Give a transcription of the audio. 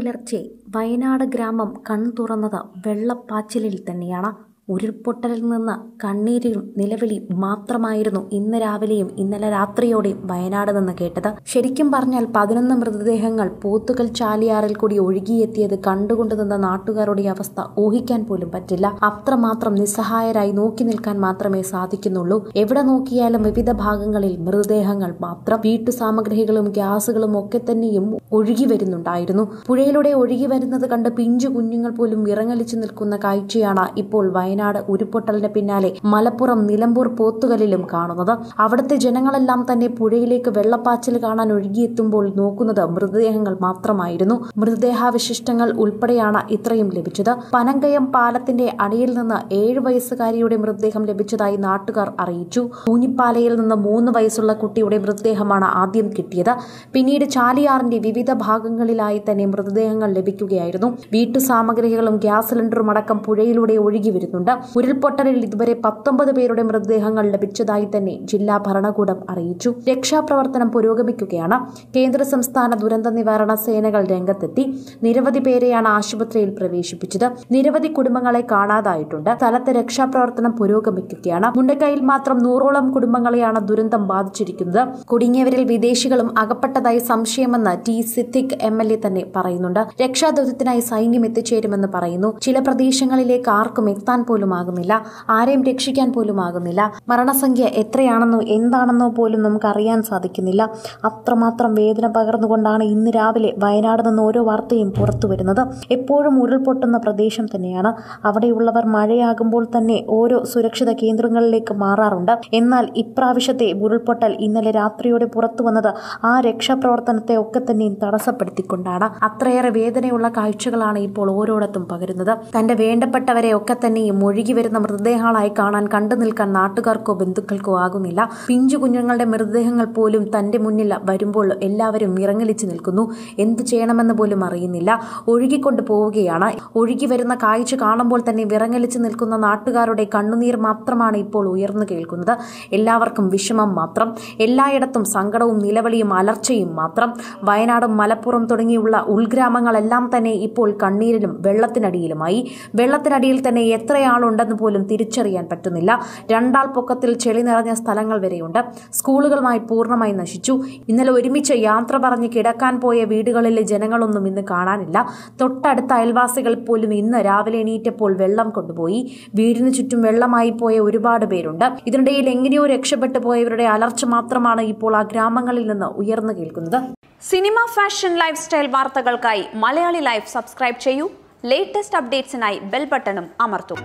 പുലർച്ചെ വയനാട് ഗ്രാമം കൺ കൺതുറന്നത് വെള്ളപ്പാച്ചിലിൽ തന്നെയാണ്. ഉരുൾപൊട്ടലിൽ നിന്ന് കണ്ണീരും നിലവിളി മാത്രമായിരുന്നു ഇന്ന് രാവിലെയും ഇന്നലെ രാത്രിയോടെയും വയനാട് നിന്ന് കേട്ടത്. ശരിക്കും പറഞ്ഞാൽ പതിനൊന്ന് മൃതദേഹങ്ങൾ പോത്തുകൽ ചാലിയാറിൽ കൂടി ഒഴുകിയെത്തിയത് കണ്ടുകൊണ്ട് നിന്ന നാട്ടുകാരുടെ അവസ്ഥ ഊഹിക്കാൻ പോലും പറ്റില്ല. അത്രമാത്രം നിസ്സഹായരായി നോക്കി നിൽക്കാൻ മാത്രമേ സാധിക്കുന്നുള്ളൂ. എവിടെ നോക്കിയാലും വിവിധ ഭാഗങ്ങളിൽ മൃതദേഹങ്ങൾ മാത്രം. വീട്ടു സാമഗ്രികളും ഗ്യാസുകളും ഒക്കെ തന്നെയും ഒഴുകി വരുന്നുണ്ടായിരുന്നു. പുഴയിലൂടെ ഒഴുകി വരുന്നത് കണ്ട് പിഞ്ചു കുഞ്ഞുങ്ങൾ പോലും വിറങ്ങലിച്ചു നിൽക്കുന്ന കാഴ്ചയാണ് ഇപ്പോൾ വയനാട് ഉരുൾപൊട്ടലിന് പിന്നാലെ മലപ്പുറം നിലമ്പൂർ പോത്തുകലിലും കാണുന്നത്. അവിടുത്തെ ജനങ്ങളെല്ലാം തന്നെ പുഴയിലേക്ക് വെള്ളപ്പാച്ചിൽ കാണാൻ ഒഴുകിയെത്തുമ്പോൾ നോക്കുന്നത് മൃതദേഹങ്ങൾ മാത്രമായിരുന്നു. മൃതദേഹാവശിഷ്ടങ്ങൾ ഉൾപ്പെടെയാണ് ഇത്രയും ലഭിച്ചത്. പനങ്കയം പാലത്തിന്റെ അടിയിൽ നിന്ന് ഏഴ് വയസ്സുകാരിയുടെ മൃതദേഹം ലഭിച്ചതായി നാട്ടുകാർ അറിയിച്ചു. ഊഞ്ഞിപ്പാലയിൽ നിന്ന് മൂന്ന് വയസ്സുള്ള കുട്ടിയുടെ മൃതദേഹമാണ് ആദ്യം കിട്ടിയത്. പിന്നീട് ചാലിയാറിന്റെ വിവിധ ഭാഗങ്ങളിലായി തന്നെ മൃതദേഹങ്ങൾ ലഭിക്കുകയായിരുന്നു. വീട്ടു സാമഗ്രികളും ഗ്യാസ് സിലിണ്ടറും അടക്കം പുഴയിലൂടെ ഒഴുകി വരുന്നുണ്ട്. ഉരുൾപൊട്ടലിൽ ഇതുവരെ പത്തൊമ്പത് പേരുടെ മൃതദേഹങ്ങൾ ലഭിച്ചതായി തന്നെ ജില്ലാ ഭരണകൂടം അറിയിച്ചു. രക്ഷാപ്രവർത്തനം പുരോഗമിക്കുകയാണ്. കേന്ദ്ര സംസ്ഥാന ദുരന്ത നിവാരണ സേനകൾ രംഗത്തെത്തി. നിരവധി പേരെയാണ് ആശുപത്രിയിൽ പ്രവേശിപ്പിച്ചത്. നിരവധി കുടുംബങ്ങളെ കാണാതായിട്ടുണ്ട്. സ്ഥലത്ത് രക്ഷാപ്രവർത്തനം പുരോഗമിക്കുകയാണ്. മുണ്ടക്കയിൽ മാത്രം നൂറോളം കുടുംബങ്ങളെയാണ് ദുരന്തം ബാധിച്ചിരിക്കുന്നത്. കുടുങ്ങിയവരിൽ വിദേശികളും അകപ്പെട്ടതായി സംശയമെന്ന് T Siddique M L A തന്നെ പറയുന്നുണ്ട്. രക്ഷാദൌത്യത്തിനായി സൈന്യം എത്തിച്ചേരുമെന്ന് പറയുന്നു. ചില പ്രദേശങ്ങളിലേക്ക് ആർക്കും എത്താൻ പോലും ആകുന്നില്ല ആരെയും രക്ഷിക്കാൻ പോലും ആകുന്നില്ല മരണസംഖ്യ എത്രയാണെന്നോ എന്താണെന്നോ പോലും നമുക്ക് അറിയാൻ സാധിക്കുന്നില്ല. അത്രമാത്രം വേദന പകർന്നുകൊണ്ടാണ് ഇന്ന് രാവിലെ വയനാട് നിന്ന് ഓരോ വാർത്തയും പുറത്തു വരുന്നത്. എപ്പോഴും ഉരുൾപൊട്ടുന്ന പ്രദേശം തന്നെയാണ്. അവിടെയുള്ളവർ മഴയാകുമ്പോൾ തന്നെ ഓരോ സുരക്ഷിത കേന്ദ്രങ്ങളിലേക്ക് മാറാറുണ്ട്. എന്നാൽ ഇപ്രാവശ്യത്തെ ഉരുൾപൊട്ടൽ ഇന്നലെ രാത്രിയോടെ പുറത്തു വന്നത് ആ രക്ഷാപ്രവർത്തനത്തെ ഒക്കെ തന്നെയും തടസ്സപ്പെടുത്തിക്കൊണ്ടാണ്. അത്രയേറെ വേദനയുള്ള കാഴ്ചകളാണ് ഇപ്പോൾ ഓരോടത്തും പകരുന്നത്. തന്റെ വേണ്ടപ്പെട്ടവരെ ഒക്കെ തന്നെയും ഒഴുകി വരുന്ന മൃതദേഹങ്ങളായി കാണാൻ കണ്ടു നിൽക്കാൻ നാട്ടുകാർക്കോ ബന്ധുക്കൾക്കോ ആകുന്നില്ല. പിഞ്ചു കുഞ്ഞുങ്ങളുടെ മൃതദേഹങ്ങൾ പോലും തന്റെ മുന്നിൽ വരുമ്പോൾ എല്ലാവരും ഇറങ്ങലിച്ചു നിൽക്കുന്നു. എന്തു ചെയ്യണമെന്ന് പോലും അറിയുന്നില്ല. ഒഴുകിക്കൊണ്ട് പോവുകയാണ്. ഒഴുകി വരുന്ന കാഴ്ച കാണുമ്പോൾ തന്നെ വിറങ്ങലിച്ചു നിൽക്കുന്ന നാട്ടുകാരുടെ കണ്ണുനീർ മാത്രമാണ് ഇപ്പോൾ ഉയർന്നു കേൾക്കുന്നത്. എല്ലാവർക്കും വിഷമം മാത്രം. എല്ലായിടത്തും സങ്കടവും നിലവിളിയും അലർച്ചയും മാത്രം. വയനാടും മലപ്പുറം തുടങ്ങിയുള്ള ഉൾഗ്രാമങ്ങളെല്ലാം തന്നെ ഇപ്പോൾ കണ്ണീരിലും വെള്ളത്തിനടിയിലുമായി. വെള്ളത്തിനടിയിൽ തന്നെ എത്രയാളുണ്ടെന്ന് പോലും തിരിച്ചറിയാൻ പറ്റുന്നില്ല. രണ്ടാൾ പൊക്കത്തിൽ ചെളി നിറഞ്ഞ സ്ഥലങ്ങൾ വരെയുണ്ട്. സ്കൂളുകളുമായി പൂർണമായി നശിച്ചു. ഇന്നലെ ഒരുമിച്ച് യാത്ര പറഞ്ഞ് കിടക്കാൻ പോയ വീടുകളിലെ ജനങ്ങളൊന്നും ഇന്ന് കാണാനില്ല. തൊട്ടടുത്ത അയൽവാസികൾ പോലും ഇന്ന് രാവിലെ എണീറ്റപ്പോൾ വെള്ളം കൊണ്ടുപോയി. വീടിന് ചുറ്റും വെള്ളമായി പോയ ഒരുപാട് പേരുണ്ട്. ഇതിനിടയിൽ എങ്ങനെയോ രക്ഷപ്പെട്ടു പോയവരുടെ അലർച്ച മാത്രമാണ് ഇപ്പോൾ ആ ഗ്രാമങ്ങളിൽ നിന്ന് ഉയർന്നു കേൾക്കുന്നത്. സിനിമ ഫാഷൻ ലൈഫ് സ്റ്റൈൽ വാർത്തകൾക്കായി മലയാളി ലൈഫ് സബ്സ്ക്രൈബ് ചെയ്യൂ. ലേറ്റസ്റ്റ് അപ്ഡേറ്റ്സിനായി ബെൽ ബട്ടണും അമർത്തും.